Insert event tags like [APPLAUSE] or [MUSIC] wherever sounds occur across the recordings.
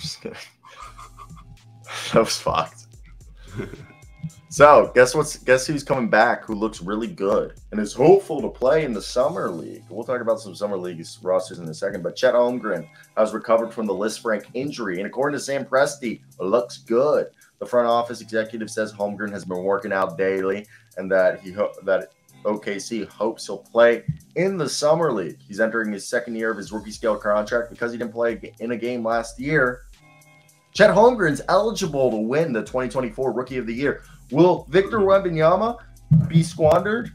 just kidding. [LAUGHS] that was fucked. So guess what's guess who's coming back who looks really good and is hopeful to play in the summer league. We'll talk about some summer league rosters in a second, but Chet Holmgren has recovered from the Lisfranc injury, and according to Sam Presti, looks good. The front office executive says Holmgren has been working out daily and that he that OKC hopes he'll play in the summer league. He's entering his second year of his rookie scale contract because he didn't play in a game last year. Chet Holmgren's eligible to win the 2024 Rookie of the Year. Will Victor Wembanyama be squandered?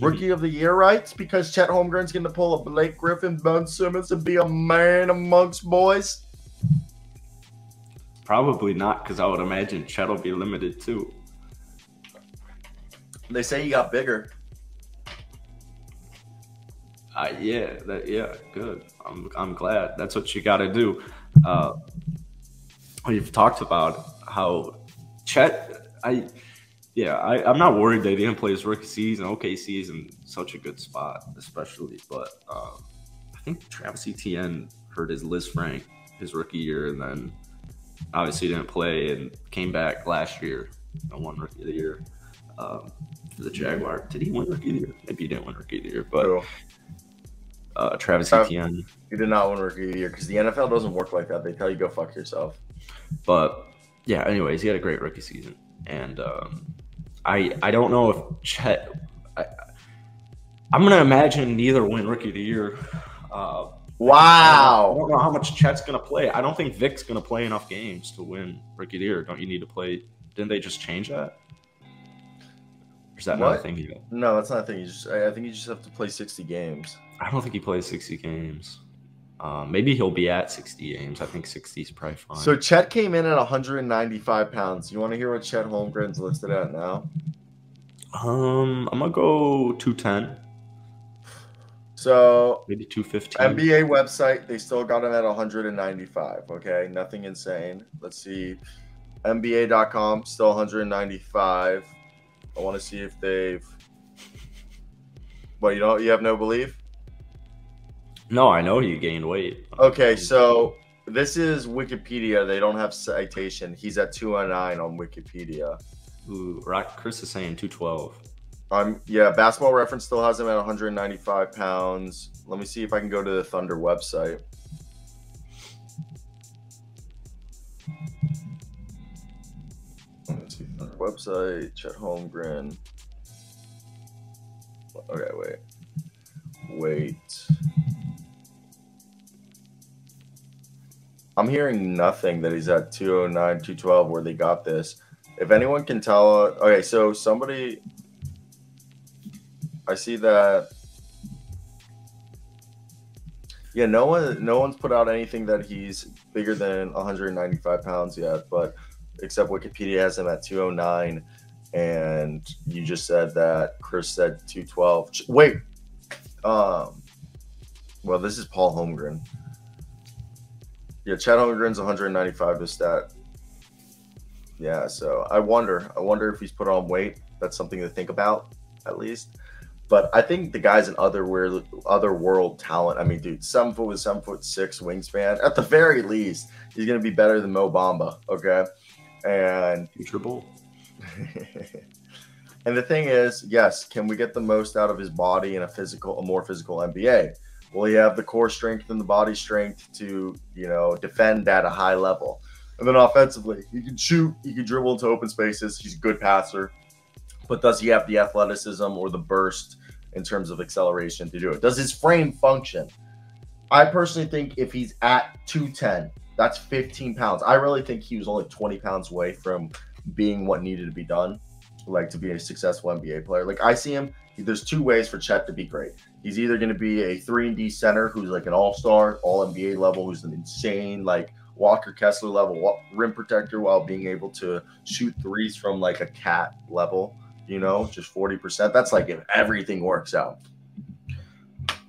Rookie of the Year rights because Chet Holmgren's going to pull a Blake Griffin, Ben Simmons, and be a man amongst boys? Probably not, because I would imagine Chet will be limited too. They say he got bigger. Uh, yeah, that, yeah, good. I'm, I'm glad. That's what you got to do. Uh, we've talked about how Chet, I, yeah, I, I'm not worried that he didn't play his rookie season. OKC is in such a good spot, especially. But um, I think Travis Etienne hurt his Liz Lisfranc his rookie year, and then obviously didn't play and came back last year and won rookie of the year um, for the Jaguar. Did he win rookie of the year? Maybe he didn't win rookie of the year, but uh, Travis Uh, Etienne. You did not win Rookie of the Year because the NFL doesn't work like that. They tell you go fuck yourself. But yeah, anyways, he had a great rookie season, and um, I I don't know if Chet. I, I'm gonna imagine neither win rookie of the year. Uh, I Wow. don't know how much Chet's gonna play. I don't think Vic's gonna play enough games to win rookie of the year. Don't you need to play? Didn't they just change that? Or is that not a What? thing yet? No, that's not a thing. You just, I I think you just have to play 60 games. I don't think he plays 60 games. Um, maybe he'll be at 60 games. I think 60 is probably fine. So Chet came in at 195 pounds. You want to hear what Chet Holmgren's listed at now? um, I'm gonna go 210, So maybe 215. NBA website, they still got him at 195. Okay, nothing insane. Let's see. NBA.com still 195. I want to see if they've. Well, you don't. You have no belief. No, I know he gained weight. Okay, so this is Wikipedia. They don't have citation. He's at 209 on Wikipedia. Ooh, Rock Chris is saying 212. Um, yeah, Basketball Reference still has him at 195 pounds. Let me see if I can go to the Thunder website. Website, Chet Holmgren. Okay, wait. Wait. I'm hearing nothing that he's at 209, 212 where they got this. If anyone can tell, okay, so somebody I see that. Yeah, no one, no one's put out anything that he's bigger than 195 pounds yet, but except Wikipedia has him at 209, and you just said that Chris said 212. Wait, um, well, this is Paul Holmgren. Yeah, Chet Holmgren's 195 to stat. Yeah, so I wonder, I wonder if he's put on weight. That's something to think about, at least. But I think the guy's an other world, other world talent. I mean, dude, seven foot with seven foot six wingspan. At the very least, he's gonna be better than Mo Bamba. Okay, and Future Bowl. [LAUGHS] and the thing is, yes, can we get the most out of his body in a physical, a more physical NBA? Will he have the core strength and the body strength to, you know, defend at a high level? And then offensively, he can shoot, he can dribble into open spaces. He's a good passer, but does he have the athleticism or the burst in terms of acceleration to do it? Does his frame function? I personally think if he's at 210, that's 15 pounds. I really think he was only 20 pounds away from being what needed to be done, like to be a successful NBA player. Like I see him, there's two ways for Chet to be great. He's either going to be a three and D center who's like an all star, all NBA level, who's an insane like Walker Kessler level rim protector while being able to shoot threes from like a cat level. You know, just forty percent. That's like if everything works out.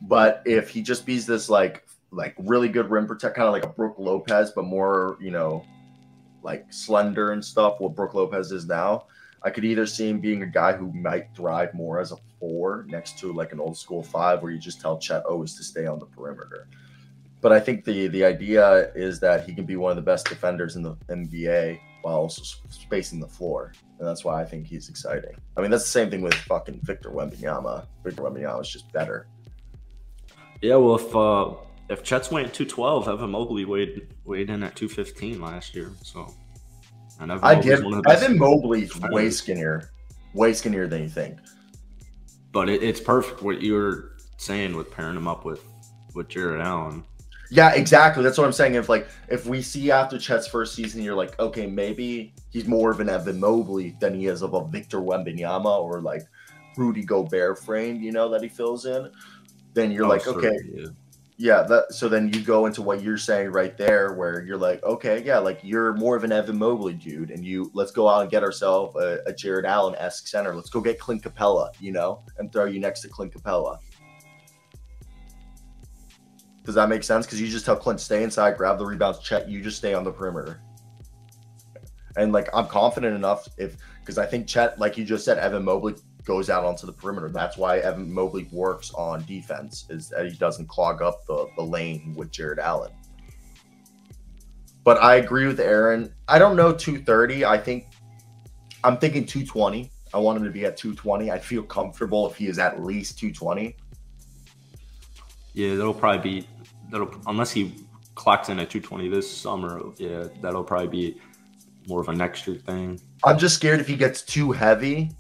But if he just be's this like like really good rim protect, kind of like a Brook Lopez, but more you know, like slender and stuff. What Brook Lopez is now, I could either see him being a guy who might thrive more as a four next to like an old school five, where you just tell Chet always to stay on the perimeter. but I think the the idea is that he can be one of the best defenders in the NBA while also spacing the floor, and that's why I think he's exciting. I mean, that's the same thing with fucking Victor Wembanyama. Victor Wembanyama is just better. Yeah, well, if uh, if Chet's weighing two twelve, Evan Mobley weighed weighed in at two fifteen last year, so. And Evan I get Evan Mobley's way skinnier, way skinnier than you think. But it, it's perfect what you're saying with pairing him up with with Jarrett Allen. Yeah, exactly. That's what I'm saying. If like if we see after Chet's first season, you're like, okay, maybe he's more of an Evan Mobley than he is of a Victor Wembanyama or like Rudy Gobert frame, you know, that he fills in. Then you're oh, like, okay, yeah. Yeah. That so then you go into what you're saying right there, where you're like, okay, yeah, like you're more of an Evan Mobley dude, and you let's go out and get ourselves a, a Jarrett Allen esque center. Let's go get Clint Capela you know, and throw you next to Clint Capela Does that make sense? Because you just tell Clint stay inside, grab the rebounds, Chet. You just stay on the perimeter. And like I'm confident enough if because I think Chet, like you just said, Evan Mobley goes out onto the perimeter. That's why Evan Mobley works on defense is that he doesn't clog up the, the lane with Jarrett Allen. But I agree with Aaron. I don't know 230. I think I'm thinking 220. I want him to be at 220. I feel comfortable if he is at least 220. Yeah, that'll probably be that'll unless he clocks in at 220 this summer. Yeah, that'll probably be more of a next year thing. I'm just scared if he gets too heavy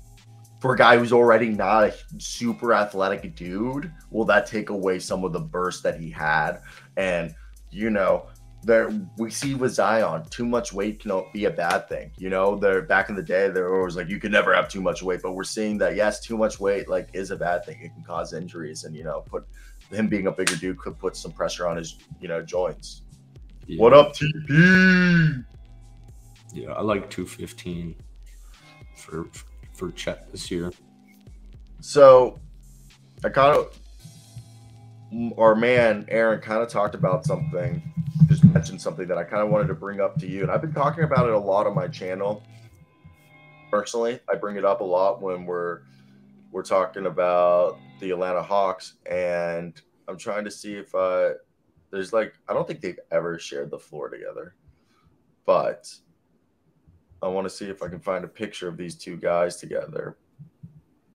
for a guy who's already not a super athletic dude. Will that take away some of the burst that he had? And you know, there we see with Zion, too much weight can be a bad thing. You know, they're back in the day, there was like, you could never have too much weight. But we're seeing that yes, too much weight like is a bad thing. It can cause injuries, and you know, put him being a bigger dude could put some pressure on his, you know, joints. Yeah. What up, TP? Yeah, I like 215 for for Chet this year. So, I kind of our man Aaron kind of talked about something, just mentioned something that I kind of wanted to bring up to you, and I've been talking about it a lot on my channel. Personally, I bring it up a lot when we're we're talking about the Atlanta Hawks, and I'm trying to see if I there's like I don't think they've ever shared the floor together, but I want to see if I can find a picture of these two guys together.